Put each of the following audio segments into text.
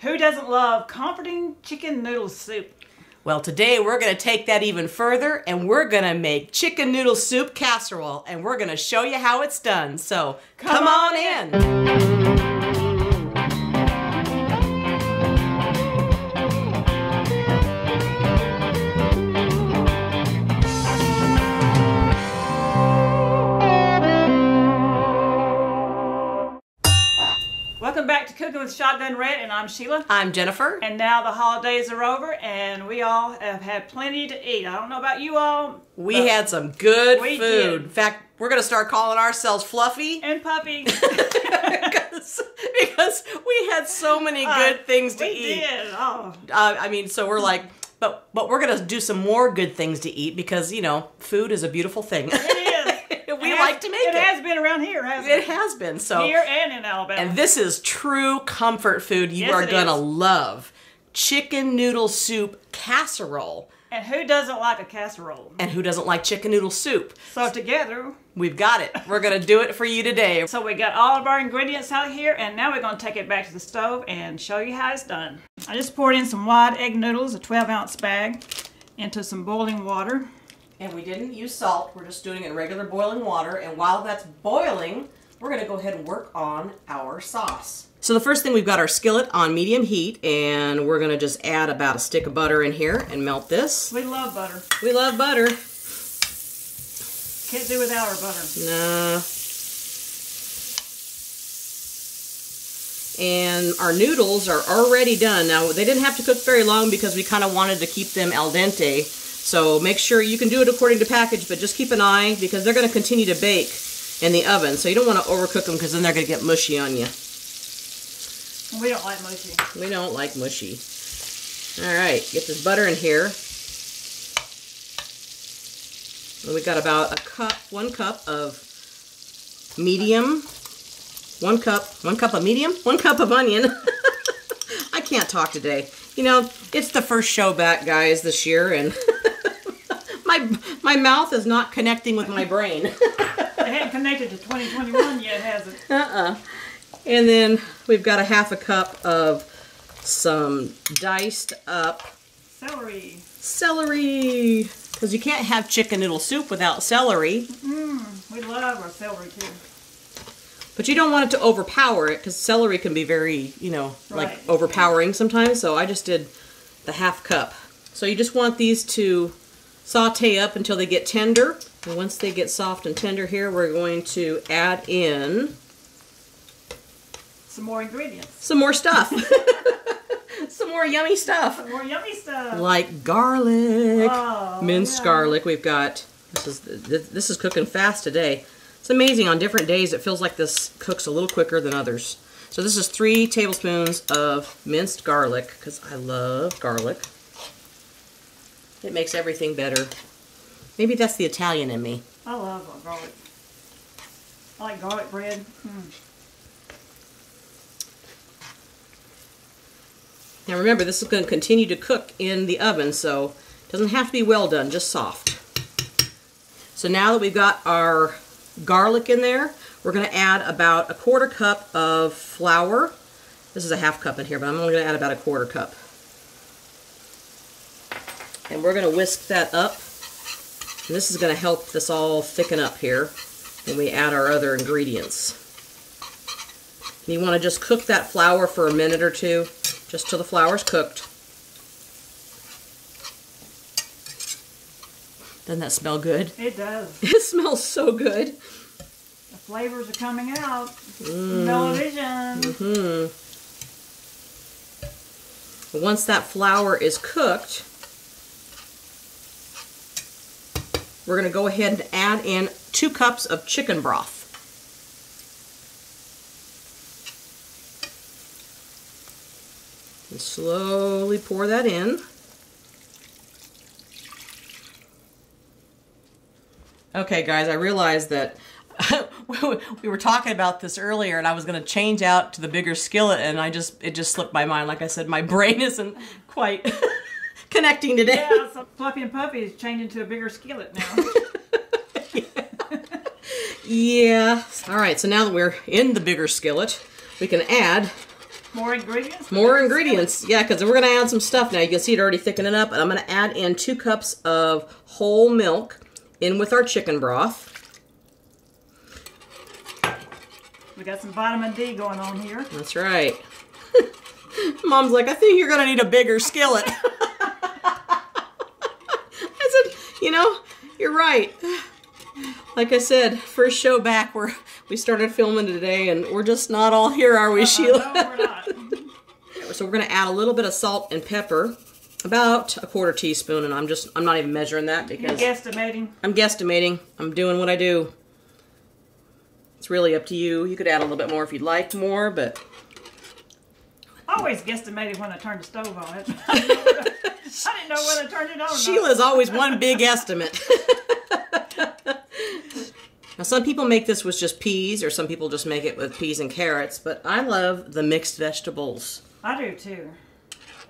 Who doesn't love comforting chicken noodle soup? Well, today we're going to take that even further and we're going to make chicken noodle soup casserole and we're going to show you how it's done. So come, Come on, on in. Welcome back to Cooking with Shotgun Red, and I'm Sheila. I'm Jennifer. And now the holidays are over, and we all have had plenty to eat. I don't know about you all. We had some good food. did. In fact, we're going to start calling ourselves Fluffy and puppy. because, because we had so many good things to we eat. did. Oh, Uh, I mean, so we're like, but but we're gonna do some more good things to eat because you know, food is a beautiful thing. It is. we It like has- to make It it. has been around here, hasn't It it? has been so. Here and in Alabama. And this is true comfort food you Yes, are gonna is. love. Chicken noodle soup casserole. and who doesn't like a casserole? And who doesn't like chicken noodle soup? So together, We've got it. We're gonna do it for you today. so we got all of our ingredients out here, and now we're going to take it back to the stove and show you how it's done. I just poured in some wide egg noodles, a 12 ounce bag, into some boiling water. And we didn't use salt. We're just doing it in regular boiling water. And while that's boiling, we're gonna go ahead and work on our sauce. So the first thing we've got our skillet on medium heat, and we're gonna just add about a stick of butter in here and melt this. We love butter. We love butter. Can't do without our butter. Nah. And our noodles are already done. Now, they didn't have to cook very long because we kind of wanted to keep them al dente. So make sure you can do it according to package, but just keep an eye because they're going to continue to bake in the oven. So you don't want to overcook them because then they're going to get mushy on you. We don't like mushy. We don't like mushy. All right, get this butter in here. And we got about a cup, one cup of medium, one cup, one cup of medium, one cup of onion. I can't talk today. You know, it's the first show back, guys, this year, and my my mouth is not connecting with my brain. It hadn't connected to 2021 yet, has it? Uh-uh. And then we've got a half a cup of some diced up Celery. celery. Because you can't have chicken noodle soup without celery. Mm-hmm. We love our celery too. But you don't want it to overpower it because celery can be very, you know, like overpowering sometimes. So I just did the half cup. So you just want these to saute up until they get tender. And once they get soft and tender here, we're going to add in Some more ingredients. some more stuff. some more yummy stuff. Some more yummy stuff. Like garlic. Oh, Minced yeah. garlic. We've got this is this this is cooking fast today. It's amazing. On different days, it feels like this cooks a little quicker than others. So this is three tablespoons of minced garlic because I love garlic. It makes everything better. Maybe that's the Italian in me. I love garlic. I like garlic bread. Mm. Now remember, this is going to continue to cook in the oven, so it doesn't have to be well done, just soft. So now that we've got our garlic in there, we're going to add about a quarter cup of flour. This is a half cup in here, but I'm only going to add about a quarter cup. And we're going to whisk that up. And this is going to help this all thicken up here when we add our other ingredients. You want to just cook that flour for a minute or two, just till the flour's cooked. Doesn't that smell good? It does. It smells so good. The flavors are coming out. Television. Mm -hmm. Once that flour is cooked, we're going to go ahead and add in two cups of chicken broth. And slowly pour that in. Okay, guys, I realized that we were talking about this earlier, and I was going to change out to the bigger skillet, and I just it just slipped my mind. Like I said, my brain isn't quite connecting today. Yeah, so Fluffy and Puppy is changing to a bigger skillet now. Yeah. All right. So now that we're in the bigger skillet, we can add More ingredients? More ingredients. Yeah, because we're going to add some stuff now. You can see it already thickening up. And I'm going to add in two cups of whole milk in with our chicken broth. We got some vitamin D going on here. That's right. Mom's like, I think you're going to need a bigger skillet. I said, you know, you're right. Like I said, first show back where we started filming today and we're just not all here, are we, Uh, Sheila? no, we're not. So we're gonna add a little bit of salt and pepper, about a quarter teaspoon, and I'm just, I'm not even measuring that because I'm Guesstimating. I'm guesstimating. I'm doing what I do. It's really up to you. You could add a little bit more if you'd like more, but I always guesstimated when I turned the stove on it. I didn't know whether I turned it on. Sheila's always one big estimate. now, some people make this with just peas, or some people just make it with peas and carrots, but I love the mixed vegetables. I do too.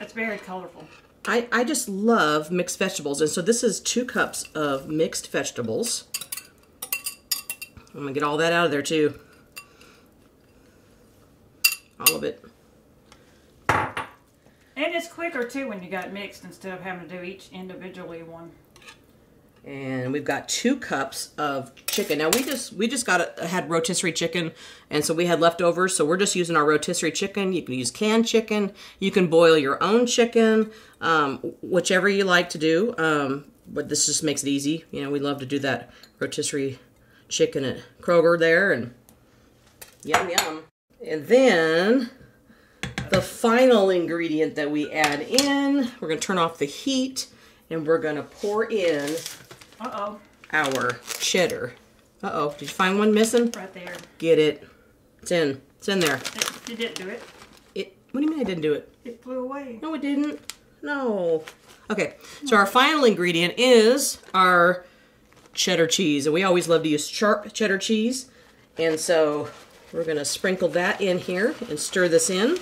It's very colorful. I, I just love mixed vegetables, and so this is two cups of mixed vegetables. I'm gonna get all that out of there too. All of it. And it's quicker too when you got mixed instead of having to do each individually one. and we've got two cups of chicken. Now we just we just got a, had rotisserie chicken, and so we had leftovers. So we're just using our rotisserie chicken. You can use canned chicken. You can boil your own chicken, um, whichever you like to do. Um, but this just makes it easy. You know, we love to do that rotisserie chicken at Kroger there, and yum yum. And then the final ingredient that we add in, we're gonna turn off the heat, and we're gonna pour in Uh-oh, our cheddar. Uh-oh, did you find one missing? right there. Get it. It's in. It's in there. It, you didn't do it. It what do you mean I didn't do it? It flew away. No, it didn't. No. Okay, so our final ingredient is our cheddar cheese. And we always love to use sharp cheddar cheese. And so we're gonna sprinkle that in here and stir this in.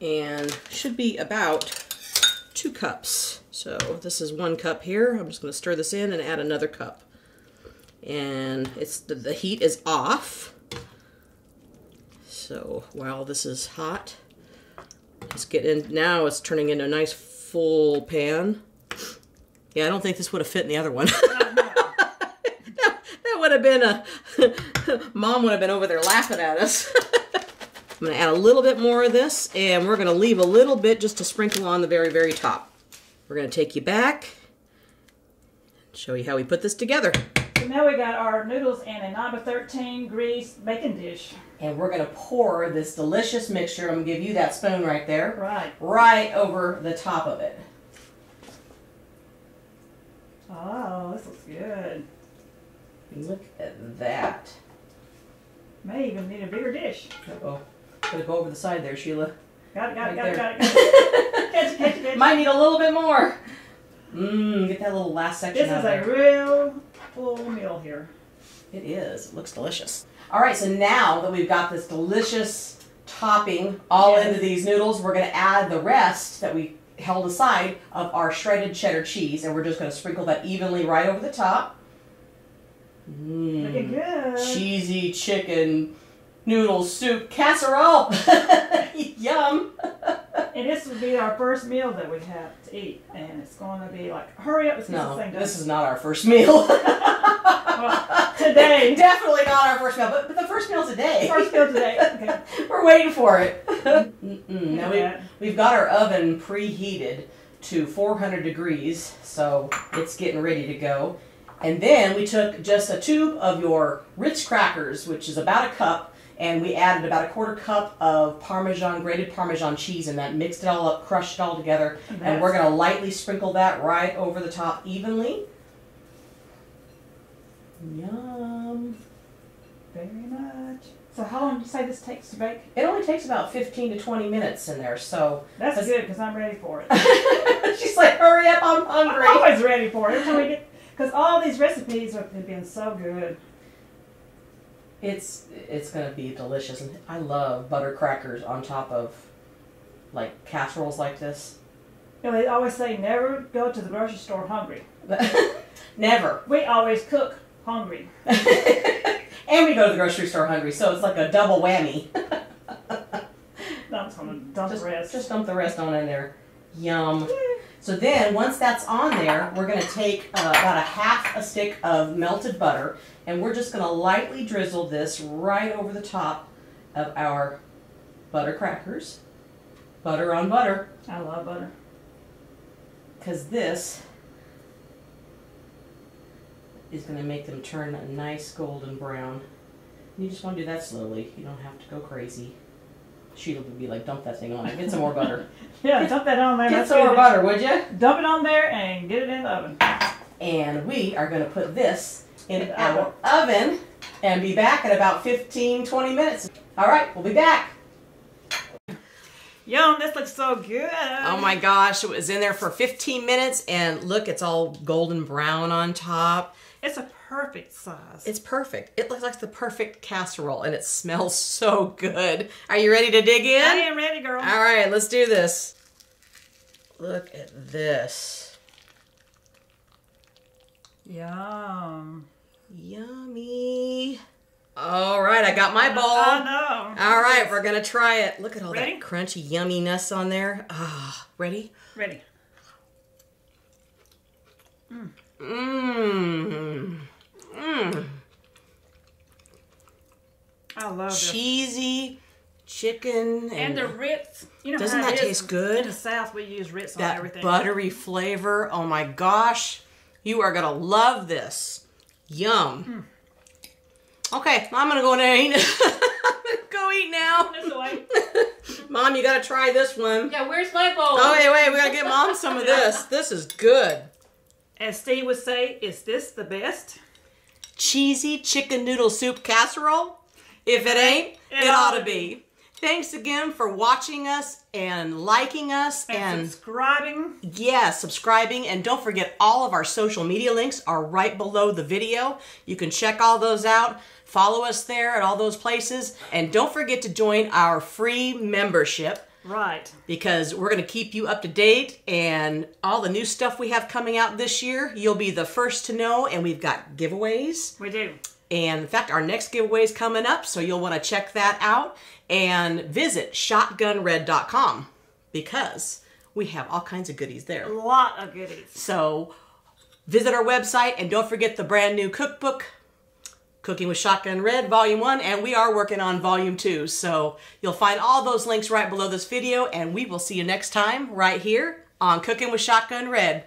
And should be about two cups. So this is one cup here. I'm just gonna stir this in and add another cup. And it's the, the heat is off. So while this is hot, it's getting now it's turning into a nice full pan. Yeah, I don't think this would have fit in the other one. that, that would have been a mom would have been over there laughing at us. I'm gonna add a little bit more of this and we're gonna leave a little bit just to sprinkle on the very, very top. We're gonna take you back and show you how we put this together. So now we got our noodles in a number 13 grease baking dish. And we're gonna pour this delicious mixture. I'm gonna give you that spoon right there. Right. Right over the top of it. Oh, this looks good. Look at that. May even need a bigger dish. Uh-oh. Gotta go over the side there, Sheila. Got it, got it, Right got it, got it, got it. Catch it, catch it, catch it. Might need a little bit more. Mmm, get that little last section This is a real full meal here. It is. It looks delicious. All right, so now that we've got this delicious topping all Yes. into these noodles, we're gonna add the rest that we held aside of our shredded cheddar cheese, and we're just gonna sprinkle that evenly right over the top. Mmm. Looking Mmm. good. Cheesy chicken noodle soup casserole. Yum. And this would be our first meal that we have to eat. And it's going to be like, hurry up, No, this is not our first meal. well, today. Definitely not our first meal, but, but the first meal today. First meal today. Okay. We're waiting for it. Mm-hmm. Mm-mm. Now we, we've got our oven preheated to 400 degrees, so it's getting ready to go. And then we took just a tube of your Ritz crackers, which is about a cup, and we added about a quarter cup of Parmesan, grated Parmesan cheese in that, mixed it all up, crushed it all together, and we're gonna lightly sprinkle that right over the top evenly. Yum. Very much. So how long do you say this takes to bake? It only takes about 15 to 20 minutes in there, so That's That's- good because I'm ready for it. she's like, hurry up, I'm hungry. I'm always ready for it. Every time we get, because all these recipes have been so good. It's it's gonna be delicious, and I love butter crackers on top of like casseroles like this. You know, they always say never go to the grocery store hungry. Never. We always cook hungry. and we go to the grocery store hungry, so it's like a double whammy. I'm just dump Just, the rest. just dump the rest on in there. Yum. So then, once that's on there, we're gonna take uh, about a half a stick of melted butter, and we're just gonna lightly drizzle this right over the top of our butter crackers. Butter on butter, I love butter. because this is gonna make them turn a nice golden brown. You just wanna do that slowly. You don't have to go crazy. Sheila would be like, dump that thing on it. Get some more butter. Yeah, dump that on there. Get That's some more butter, would you? Dump it on there and get it in the oven. And we are going to put this in In the our oven and be back in about 15, 20 minutes. All right, we'll be back. Yum, this looks so good. Oh my gosh, it was in there for 15 minutes and look, it's all golden brown on top. It's a perfect size. It's perfect. It looks like the perfect casserole and it smells so good. Are you ready to dig in? I am ready, girl. All right, let's do this. Look at this. Yum. Yummy. All right, I got my bowl. I know. All right, we're gonna try it. Look at all Ready? that crunchy yumminess on there. Ah, ready? Ready. Mmm. Mmm. Cheesy chicken and, And the Ritz. You know Doesn't how it taste good? In the South, we use Ritz on that everything. buttery flavor. Oh my gosh, you are gonna love this. Yum. Hmm. Okay, I'm gonna go and eat. Go eat now. Mom, you gotta try this one. Yeah, where's my bowl? Oh wait, wait, we gotta get mom some of this. This is good. As Steve would say, is this the best? cheesy chicken noodle soup casserole? If it ain't, it, ought to be. Thanks again for watching us and liking us And, and subscribing. yeah, subscribing and don't forget all of our social media links are right below the video. You can check all those out. Follow us there at all those places and don't forget to join our free membership Right. because we're going to keep you up to date and all the new stuff we have coming out this year. You'll be the first to know and we've got giveaways. We do. And in fact, our next giveaway is coming up, so you'll want to check that out and visit shotgunred.com because we have all kinds of goodies there. A lot of goodies. So visit our website and don't forget the brand new cookbook, Cooking with Shotgun Red, Volume 1, and we are working on Volume 2. So you'll find all those links right below this video, and we will see you next time right here on Cooking with Shotgun Red.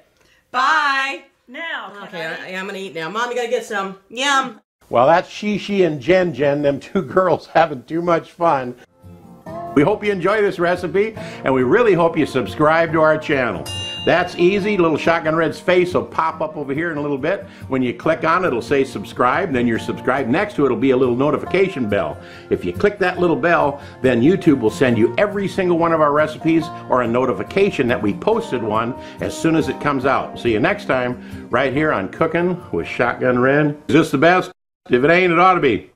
Bye! Now, Okay, I- I'm gonna eat now. Mom, you gotta get some. Yum! Well, that's Shishi and Jen Jen, them two girls having too much fun. We hope you enjoy this recipe, and we really hope you subscribe to our channel. That's easy. Little Shotgun Red's face will pop up over here in a little bit. When you click on it, it'll say subscribe, then you're subscribed. Next to it will be a little notification bell. If you click that little bell, then YouTube will send you every single one of our recipes or a notification that we posted one as soon as it comes out. See you next time, right here on Cooking with Shotgun Red. Is this the best? If it ain't, it ought to be.